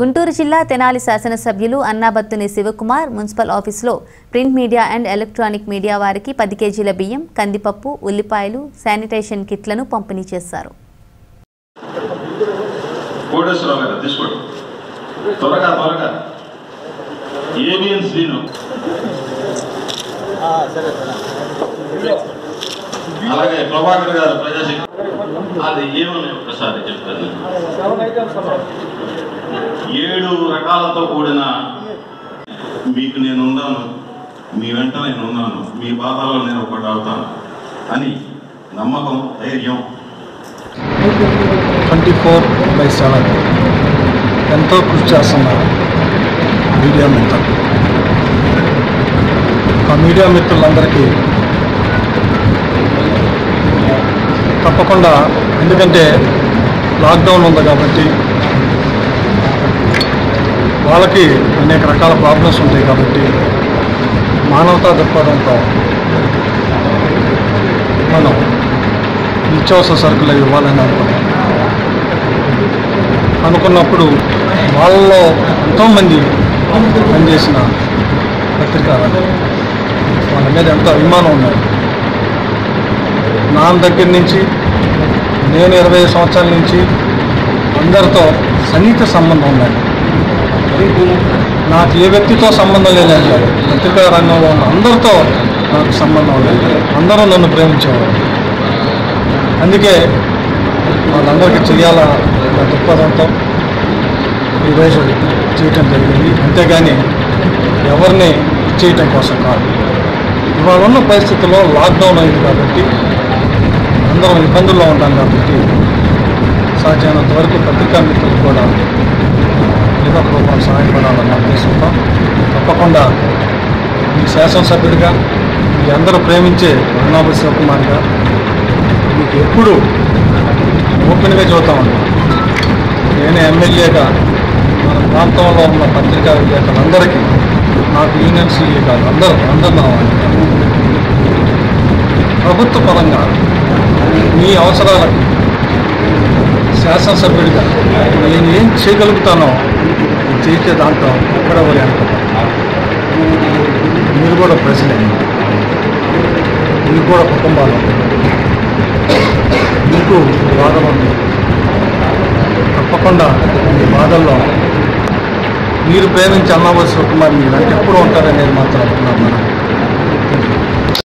గుంటూరు జిల్లా తెనాలి శాసనసభ్యులు అన్నాబత్తుని శివకుమార్ మున్సిపల్ ఆఫీసులో print media and electronic media వారికి పది కేజీల బియ్యం కందిపప్పు ఉల్లిపాయలు శానిటైజేషన్ కిట్లను పంపిణీ చేశారు. అలాగే ప్రభాకర్ గారు ప్రజాశక్తి అది ఏమని ఒకసారి చెప్తాను. ఏడు రకాలతో కూడిన మీకు నేను ఉన్నాను మీ వెంట నేను ఉన్నాను మీ బాధల్లో నేను ఒకటి అవుతాను అని నమ్మకం ధైర్యం. Twenty four by seven. ఎంతో కృషి చేస్తున్నారు మీడియా మిత్రులు. ఆ మీడియా మిత్రులందరికీ తప్పకుండా ఎందుకంటే లాక్డౌన్ ఉంది కాబట్టి వాళ్ళకి అనేక రకాల ప్రాబ్లమ్స్ ఉంటాయి కాబట్టి మానవతా దృక్పథంతో మనం నిత్యావసర సరుకులు ఇవ్వాలని అనుకున్నాం. అనుకున్నప్పుడు వాళ్ళలో ఎంతోమంది పనిచేసిన పత్రికారు వాళ్ళ మీద ఎంతో అభిమానం ఉన్నది నా దగ్గర నుంచి నేను ఇరవై సంవత్సరాల నుంచి అందరితో సన్నిహిత సంబంధం ఉన్నది నాకు ఏ వ్యక్తితో సంబంధం లేదని కాదు పత్రికా రంగంలో ఉన్న అందరితో నాకు సంబంధం లేదు. అందరూ నన్ను ప్రేమించేవారు. అందుకే వాళ్ళందరికీ చేయాల దృక్పథంతో ఈరోజు చేయటం జరిగింది. అంతేగాని ఎవరిని చేయటం కోసం కాదు. ఇవాళ ఉన్న పరిస్థితుల్లో లాక్డౌన్ అయింది కాబట్టి అందరం ఇబ్బందుల్లో ఉంటాం కాబట్టి సాధ్యమైనంత వరకు పత్రికా మిత్రులు కూడా ఏదో ఒక రూపంలో ఉద్దేశంతో తప్పకుండా మీ శాసనసభ్యుడిగా మీ అందరూ ప్రేమించే అన్నాబు శివకుమార్గా మీకు ఎప్పుడు ఓపెన్గా చూస్తా ఉన్నాను. నేను ఎమ్మెల్యేగా మన ప్రాంతంలో ఉన్న పత్రికా విలేకరులందరికీ నాకు యూనివర్సిటీ కాదు అందరూ అందరు ప్రభుత్వ పరంగా మీ అవసరాలకు శాసనసభ్యుడిగా నేను ఏం చేయగలుగుతానో చేసే దాంట్లో ఎక్కడ వరి మీరు కూడా ప్రెసిడెంట్. మీకు కూడా కుటుంబాలు. మీకు బాధలు తప్పకుండా మీ బాధల్లో మీరు ప్రేమించి అన్నవలసి కుటుంబాన్ని మీరు అంటే ఎప్పుడు ఉంటారనేది మాత్రం అనుకున్నాను